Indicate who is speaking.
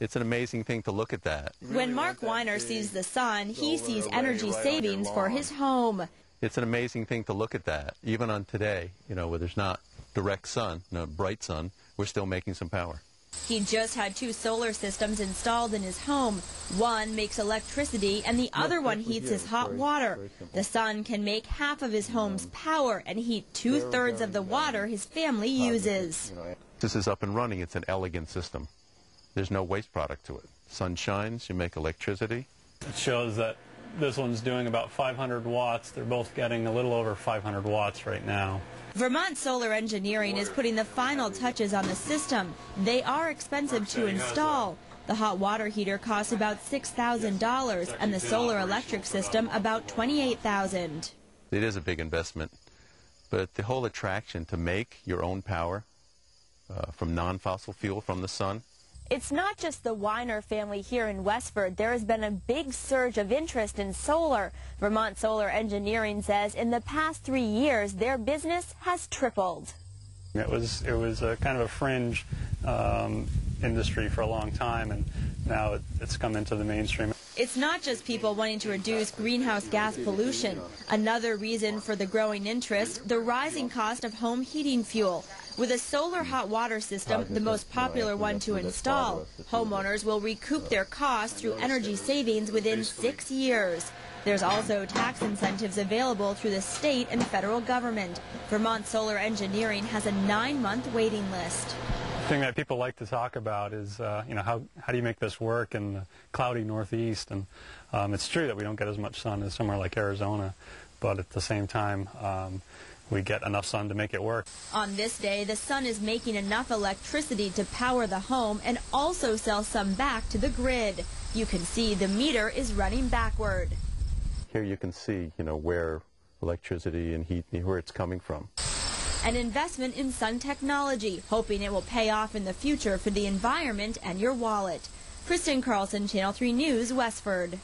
Speaker 1: It's an amazing thing to look at that.
Speaker 2: When Mark Weiner sees the sun, he sees energy savings for his home.
Speaker 1: It's an amazing thing to look at that. Even on today, you know, where there's not direct sun, no bright sun, we're still making some power.
Speaker 2: He just had two solar systems installed in his home. One makes electricity and the other one heats his hot water. The sun can make half of his home's power and heat two-thirds of the water his family uses.
Speaker 1: This is up and running. It's an elegant system. There's no waste product to it. Sun shines, you make electricity.
Speaker 3: It shows that this one's doing about 500 watts. They're both getting a little over 500 watts right now.
Speaker 2: Vermont Solar Engineering is putting the final touches on the system. They are expensive to install. The hot water heater costs about $6,000 and the solar electric system about $28,000.
Speaker 1: It is a big investment, but the whole attraction to make your own power uh, from non-fossil fuel from the sun,
Speaker 2: It's not just the Weiner family here in Westford. There has been a big surge of interest in solar. Vermont Solar Engineering says in the past three years, their business has tripled.
Speaker 3: It was it was a kind of a fringe um, industry for a long time, and now it, it's come into the mainstream.
Speaker 2: It's not just people wanting to reduce greenhouse gas pollution. Another reason for the growing interest, the rising cost of home heating fuel. With a solar hot water system, the most popular one to install, homeowners will recoup their costs through energy savings within six years. There's also tax incentives available through the state and federal government. Vermont Solar Engineering has a nine-month waiting list.
Speaker 3: The thing that people like to talk about is, uh, you know, how, how do you make this work in the cloudy northeast? And um, it's true that we don't get as much sun as somewhere like Arizona, but at the same time, um, we get enough sun to make it work.
Speaker 2: On this day, the sun is making enough electricity to power the home and also sell some back to the grid. You can see the meter is running backward.
Speaker 1: here you can see, you know, where electricity and heat, where it's coming from.
Speaker 2: An investment in sun technology, hoping it will pay off in the future for the environment and your wallet. Kristen Carlson, Channel 3 News, Westford.